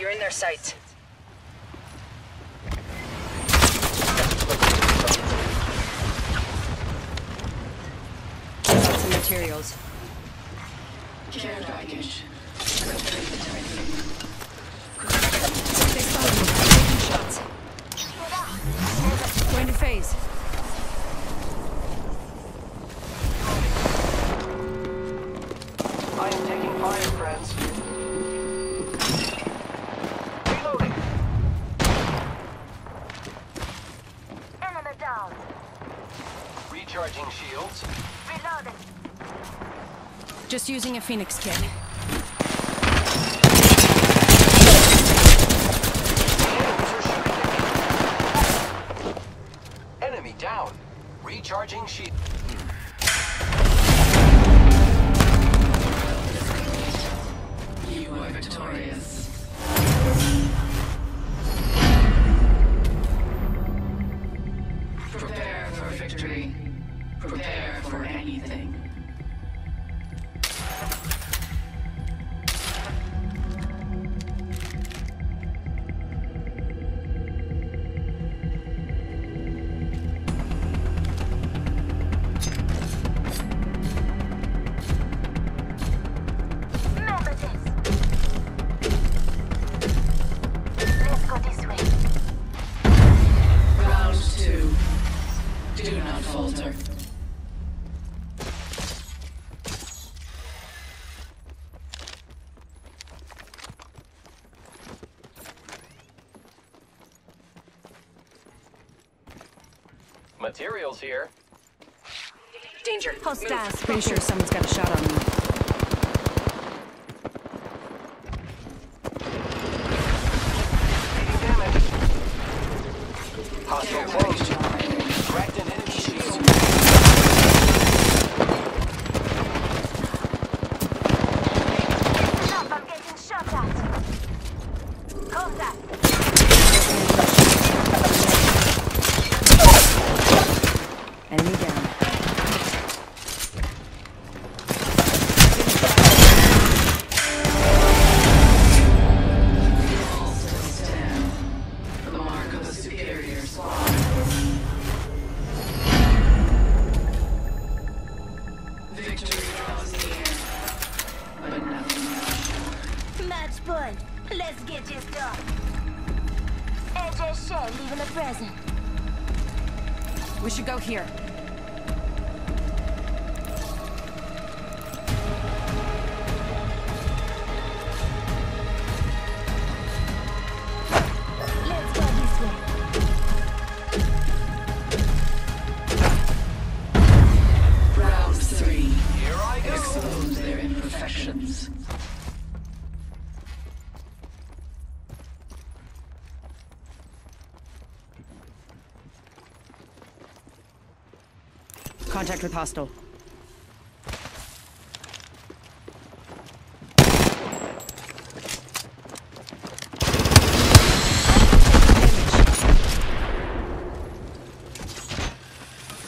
You're in their sights. Got some materials. Care package. Recharging shields. Reloading. Just using a Phoenix kit. Enemies are shooting at me. Enemy down. Recharging shield. Falter. Materials here. Danger. Hostiles. Pretty sure someone's got a shot on me. Hostile close. Let's get this done. Ajay Che leaving a present. We should go here. Contact with hostile.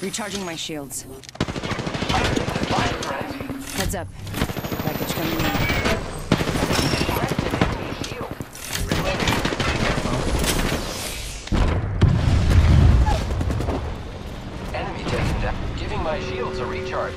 Recharging my shields. Heads up. Package coming in. My shields are recharged.